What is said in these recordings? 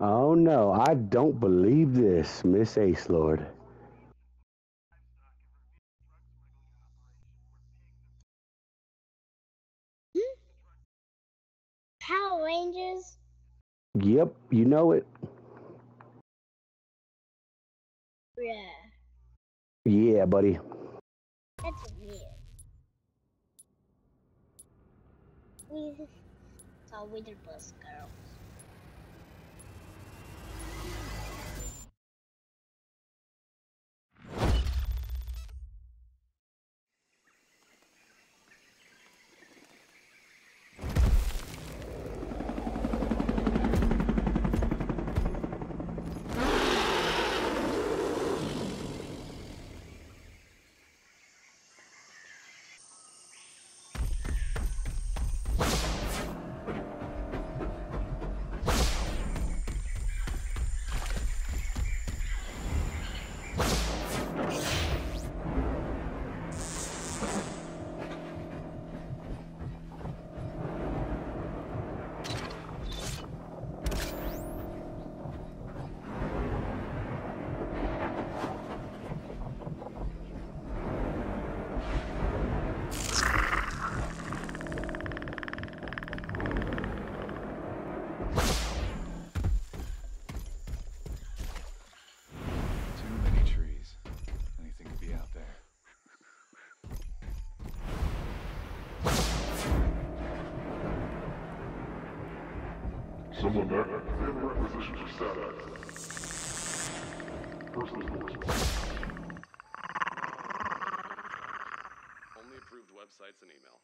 Oh no, I don't believe this, Miss Ace Lord. Hmm? Power Rangers? Yep, you know it. Yeah. Yeah, buddy. That's weird. We saw Bus Girl. Someone there? Family requisition for stat access. Personal. Only approved websites and email.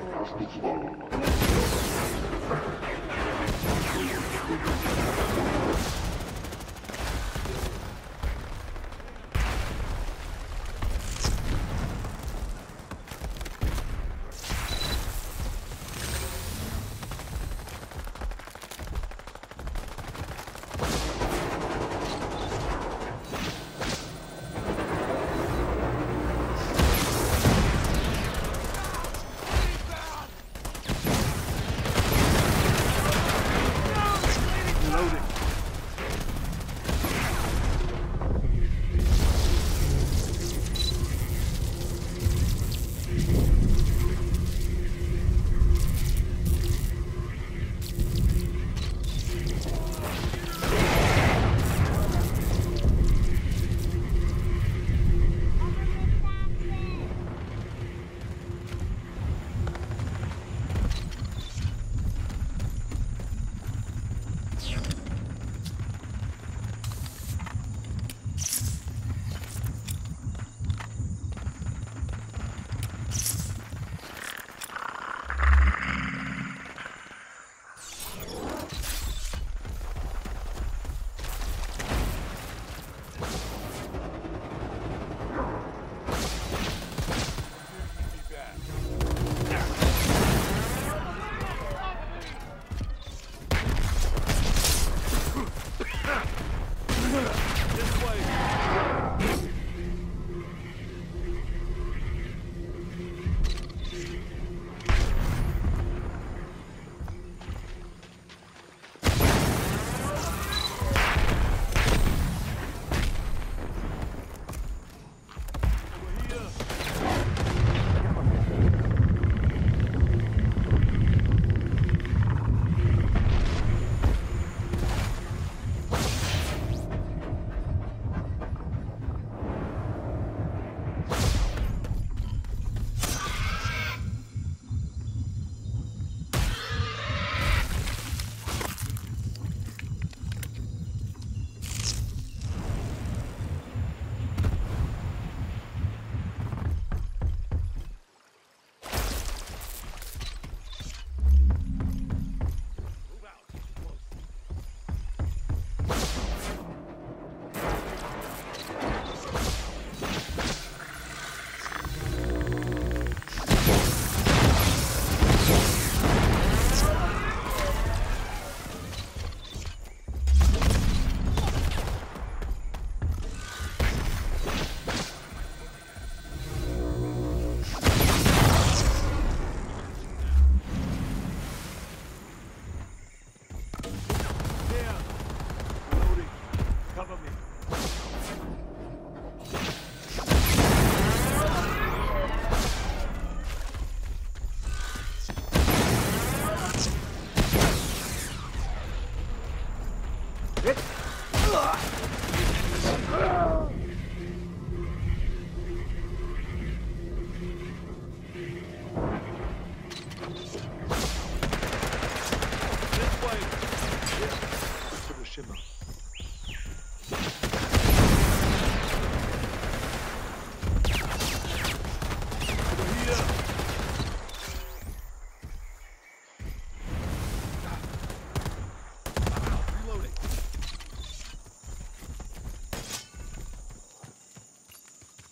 Thank you.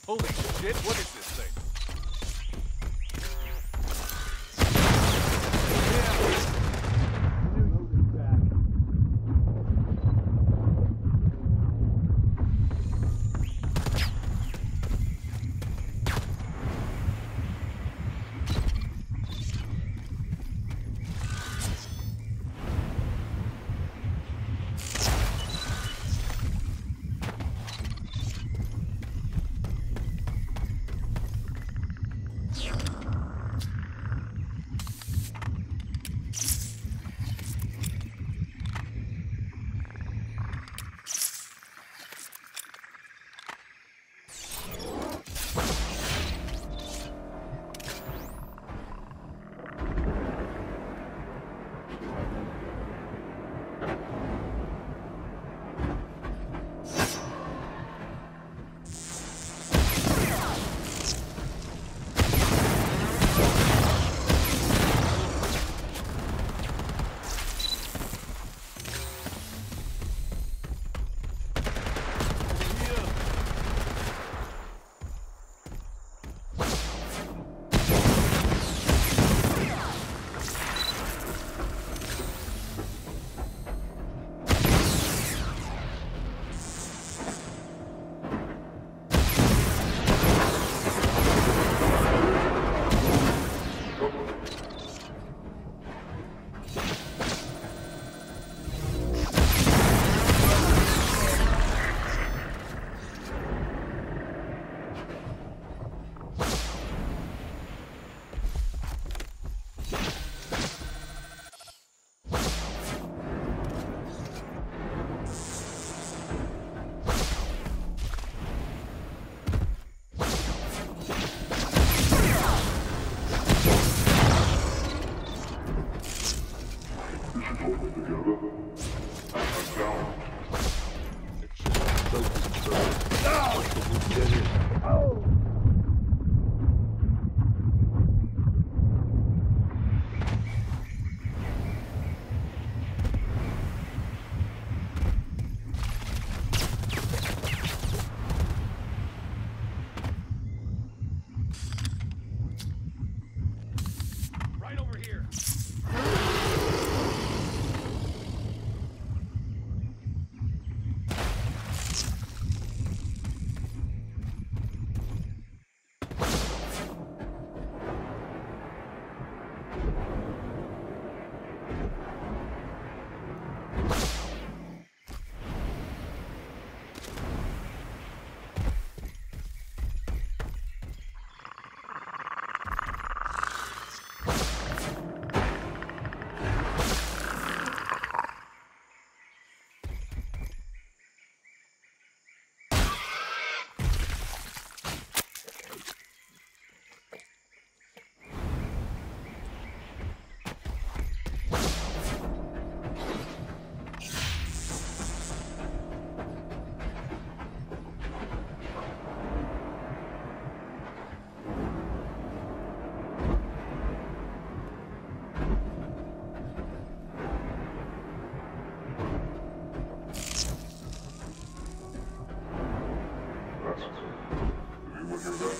Holy shit, what is this you when you're ready.